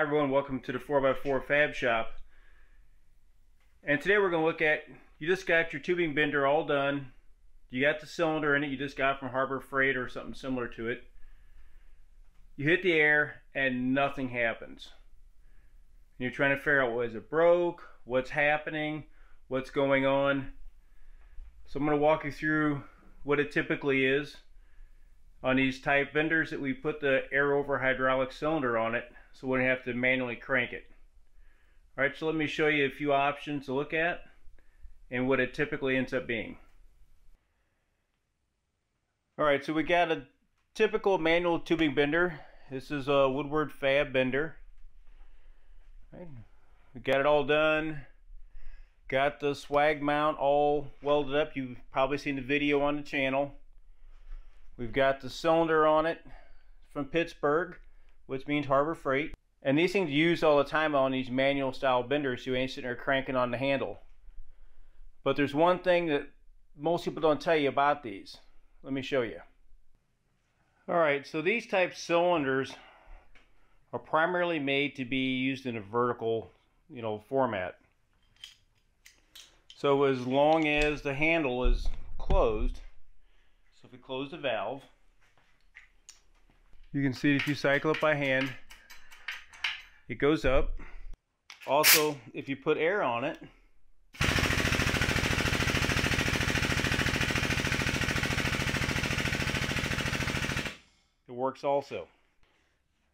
everyone, welcome to the 4x4 Fab Shop. And today we're going to look at, you just got your tubing bender all done. You got the cylinder in it you just got from Harbor Freight or something similar to it. You hit the air and nothing happens. And you're trying to figure out, well, is it broke? What's happening? What's going on? So I'm going to walk you through what it typically is on these type benders that we put the air over hydraulic cylinder on it so we don't have to manually crank it. Alright, so let me show you a few options to look at and what it typically ends up being. Alright, so we got a typical manual tubing bender. This is a Woodward Fab bender. Right. We got it all done. Got the swag mount all welded up. You've probably seen the video on the channel. We've got the cylinder on it from Pittsburgh, which means Harbor Freight. And these things used all the time on these manual style benders, you ain't sitting there cranking on the handle. But there's one thing that most people don't tell you about these. Let me show you. Alright, so these type cylinders are primarily made to be used in a vertical, you know, format. So as long as the handle is closed, so if we close the valve, you can see if you cycle it by hand, it goes up. Also, if you put air on it, it works also.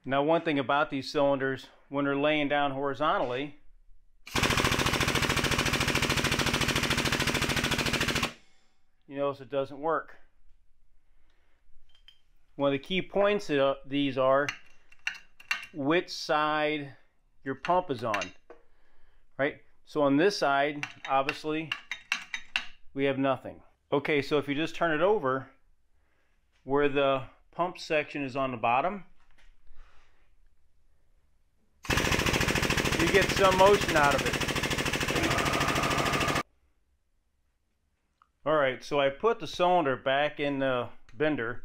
Now one thing about these cylinders, when they're laying down horizontally, you notice it doesn't work. One of the key points of these are which side your pump is on, right? So on this side, obviously, we have nothing. Okay, so if you just turn it over, where the pump section is on the bottom, you get some motion out of it. Alright, so I put the cylinder back in the bender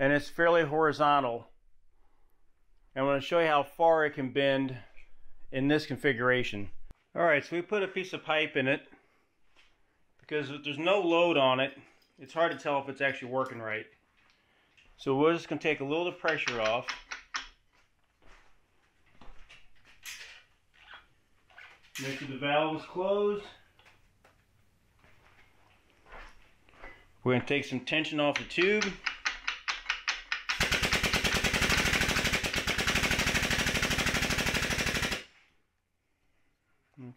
and it's fairly horizontal. I'm going to show you how far it can bend in this configuration. Alright, so we put a piece of pipe in it because there's no load on it, it's hard to tell if it's actually working right. So we're just going to take a little of the pressure off. Make sure the valve is closed. We're going to take some tension off the tube.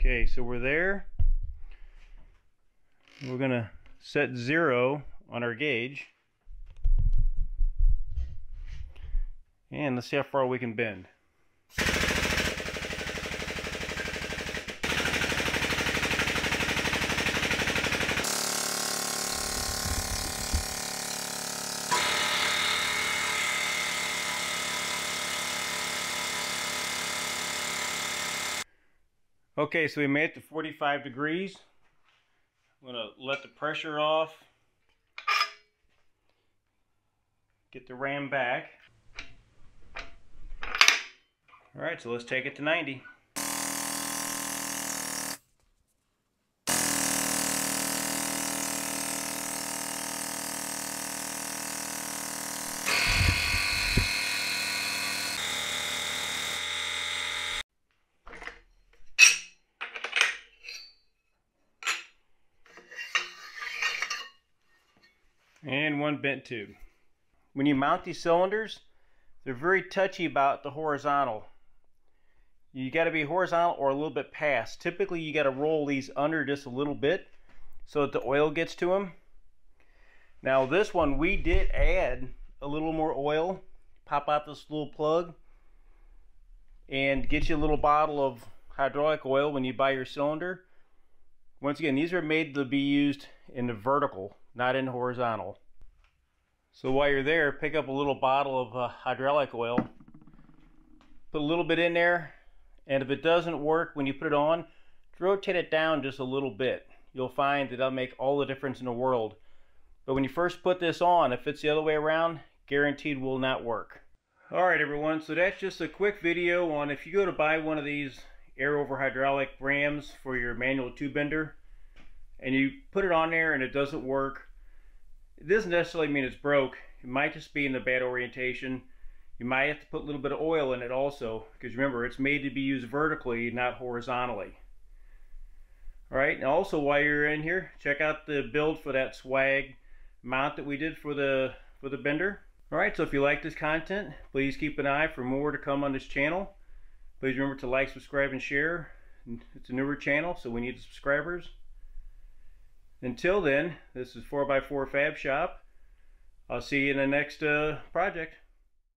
Okay, so we're there. We're going to set zero on our gauge. And let's see how far we can bend. Okay, so we made it to 45 degrees. I'm to let the pressure off. Get the ram back. Alright, so let's take it to 90. And one bent tube. When you mount these cylinders, they're very touchy about the horizontal. You got to be horizontal or a little bit past. Typically, you got to roll these under just a little bit so that the oil gets to them. Now, this one, we did add a little more oil. Pop out this little plug and get you a little bottle of hydraulic oil when you buy your cylinder. Once again, these are made to be used in the vertical, not in horizontal. So while you're there, pick up a little bottle of uh, hydraulic oil, put a little bit in there, and if it doesn't work when you put it on, rotate it down just a little bit. You'll find that that'll make all the difference in the world. But when you first put this on, if it's the other way around, guaranteed will not work. Alright everyone, so that's just a quick video on if you go to buy one of these air over hydraulic rams for your manual tube bender and you put it on there and it doesn't work, it doesn't necessarily mean it's broke. It might just be in the bad orientation. You might have to put a little bit of oil in it also because remember it's made to be used vertically not horizontally. Alright, and also while you're in here, check out the build for that swag mount that we did for the for the bender. Alright, so if you like this content, please keep an eye for more to come on this channel. Please remember to like, subscribe, and share. It's a newer channel, so we need subscribers. Until then, this is 4x4 Fab Shop. I'll see you in the next uh, project.